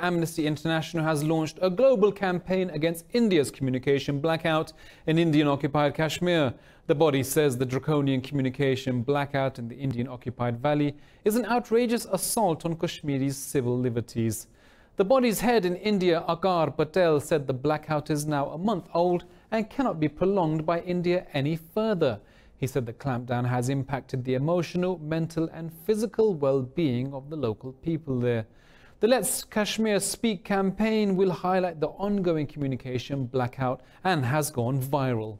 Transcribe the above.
Amnesty International has launched a global campaign against India's communication blackout in Indian occupied Kashmir. The body says the draconian communication blackout in the Indian occupied valley is an outrageous assault on Kashmiri's civil liberties. The body's head in India, Aakar Patel, said the blackout is now a month old and cannot be prolonged by India any further. He said the clampdown has impacted the emotional, mental and physical well-being of the local people there. The Let's Kashmir Speak campaign will highlight the ongoing communication blackout and has gone viral.